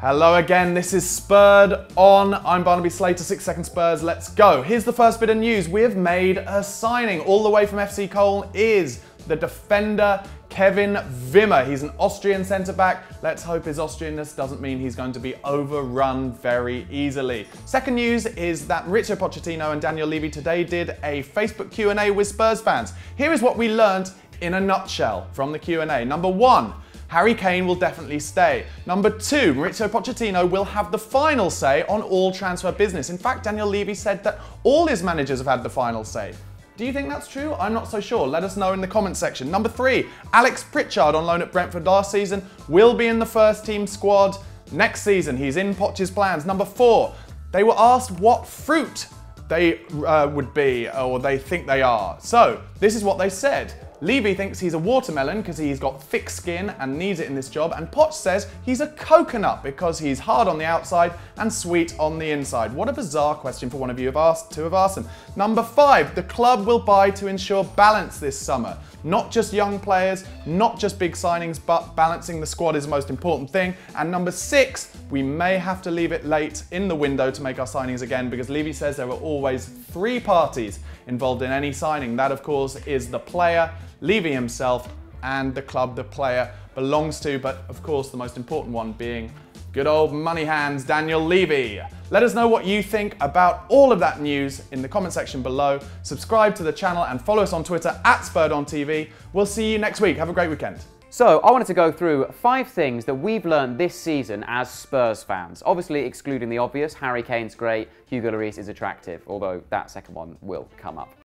Hello again, this is Spurred On. I'm Barnaby Slater, 6 Second Spurs, let's go. Here's the first bit of news. We have made a signing. All the way from FC Köln is the defender Kevin Wimmer. He's an Austrian centre back. Let's hope his Austrianness doesn't mean he's going to be overrun very easily. Second news is that Mauricio Pochettino and Daniel Levy today did a Facebook Q&A with Spurs fans. Here is what we learned in a nutshell from the Q&A. Number one, Harry Kane will definitely stay. Number two, Mauricio Pochettino will have the final say on all transfer business. In fact, Daniel Levy said that all his managers have had the final say. Do you think that's true? I'm not so sure. Let us know in the comment section. Number three, Alex Pritchard on loan at Brentford last season will be in the first team squad next season. He's in Poch's plans. Number four, they were asked what fruit they uh, would be or they think they are. So this is what they said. Levy thinks he's a watermelon because he's got thick skin and needs it in this job, and Poch says he's a coconut because he's hard on the outside and sweet on the inside. What a bizarre question for one of you have asked, to have asked him. Number five, the club will buy to ensure balance this summer. Not just young players, not just big signings, but balancing the squad is the most important thing. And number six, we may have to leave it late in the window to make our signings again because Levy says there are always three parties involved in any signing. That, of course, is the player, Levy himself, and the club the player belongs to, but of course, the most important one being good old money hands Daniel Levy. Let us know what you think about all of that news in the comment section below. Subscribe to the channel and follow us on Twitter at SpurredOnTV. We'll see you next week. Have a great weekend. So, I wanted to go through five things that we've learned this season as Spurs fans. Obviously, excluding the obvious, Harry Kane's great, Hugo Lloris is attractive, although that second one will come up.